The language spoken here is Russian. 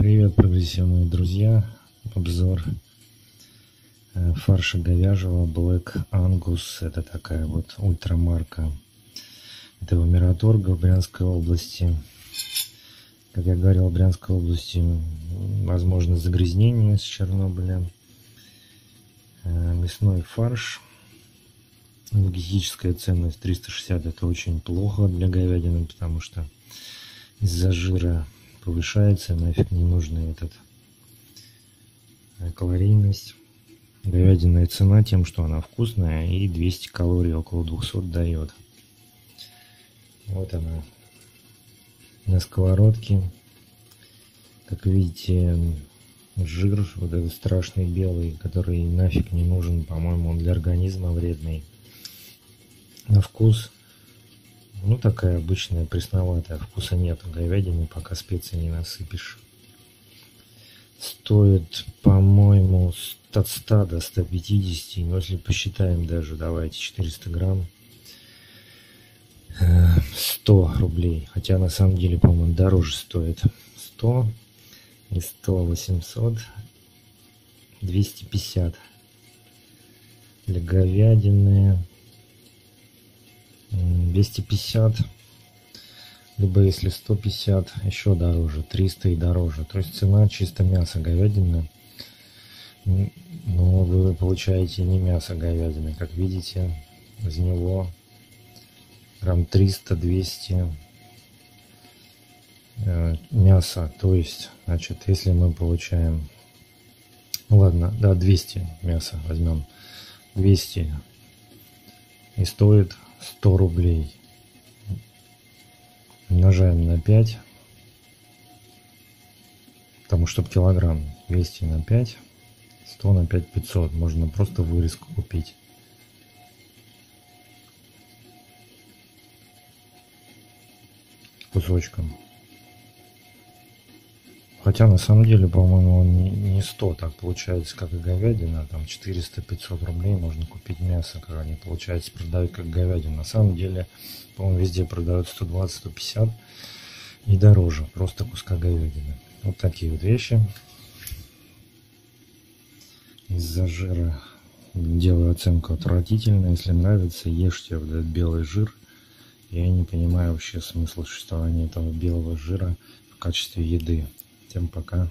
Привет, прогрессивные друзья! Обзор э, фарша говяжьего Black Angus. Это такая вот ультрамарка этого Мираторга в Брянской области. Как я говорил, в Брянской области возможно загрязнение с Чернобыля. Э, мясной фарш. Логистическая ценность 360 это очень плохо для говядины, потому что из-за жира повышается, нафиг не нужна этот э, калорийность. Говядиная цена тем, что она вкусная и 200 калорий, около 200 дает. Вот она на сковородке. Как видите, жир вот этот страшный белый, который нафиг не нужен, по-моему, для организма вредный. На вкус ну, такая обычная пресноватая. Вкуса нет говядины, пока специи не насыпешь. Стоит, по-моему, от 100 до 150. Но если посчитаем даже, давайте, 400 грамм. 100 э, рублей. Хотя на самом деле, по-моему, дороже стоит. 100 и 100, 800, 250. Для говядины 250 либо если 150 еще дороже 300 и дороже. То есть цена чисто мяса говядины. Но вы получаете не мясо говядины. Как видите из него грамм 300 200 э, мяса. То есть значит если мы получаем ладно да 200 мяса возьмем 200 и стоит 100 рублей. Умножаем на 5. Потому что килограмм 200 на 5. 100 на 5 500. Можно просто вырезку купить. Кусочком. Хотя на самом деле, по-моему, не, не 100 так получается, как и говядина. Там 400-500 рублей можно купить мясо, как они, получается, продают как говядину. На самом деле, по-моему, везде продают 120-150 и дороже, просто куска говядины. Вот такие вот вещи. Из-за жира делаю оценку отвратительно. Если нравится, ешьте вот этот белый жир. Я не понимаю вообще смысла существования этого белого жира в качестве еды. Всем пока.